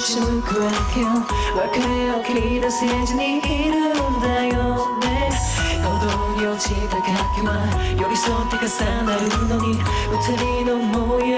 ち向わけよ別れを切り出せずにいるんだよね。行動に落ちた崖は寄り添って重なるのに二りの思い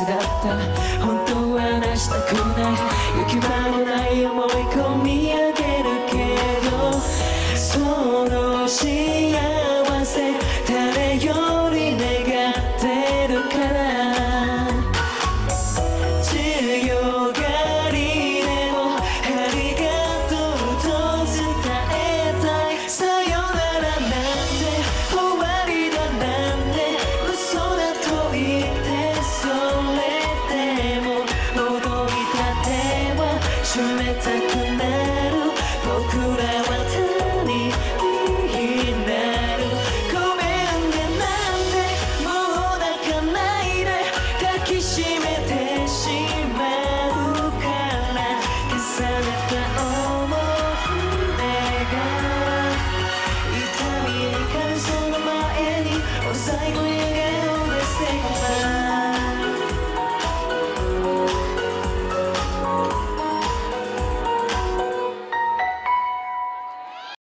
スだった本当は話したくない行き場のない思い込み上げるけどその幸せ誰より願ってるから